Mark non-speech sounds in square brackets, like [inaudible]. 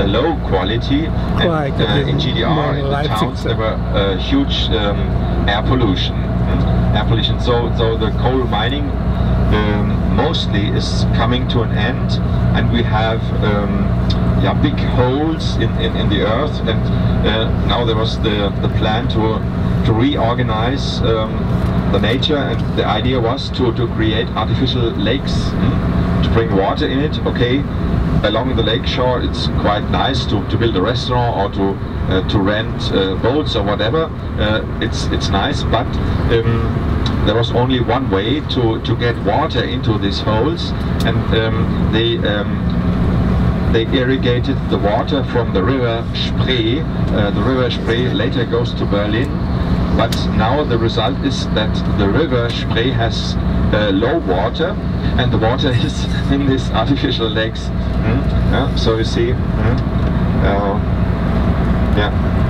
a low quality. And, uh, in GDR, in the Leipzig, towns, there were uh, huge um, air pollution. Air pollution. So, so the coal mining um, mostly is coming to an end, and we have um, yeah big holes in, in, in the earth. And uh, now there was the the plan to to reorganize um, the nature, and the idea was to to create artificial lakes mm, to bring water in it. Okay. Along the lake shore, it's quite nice to, to build a restaurant or to uh, to rent uh, boats or whatever. Uh, it's it's nice, but um, there was only one way to, to get water into these holes and um, they um, they irrigated the water from the river Spree. Uh, the river Spree later goes to Berlin but now the result is that the river Spree has uh, low water and the water [laughs] is in these artificial lakes. Mm? Yeah, so you see, mm? uh, yeah.